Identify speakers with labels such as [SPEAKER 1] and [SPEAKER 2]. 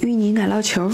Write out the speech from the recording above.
[SPEAKER 1] 芋泥奶酪球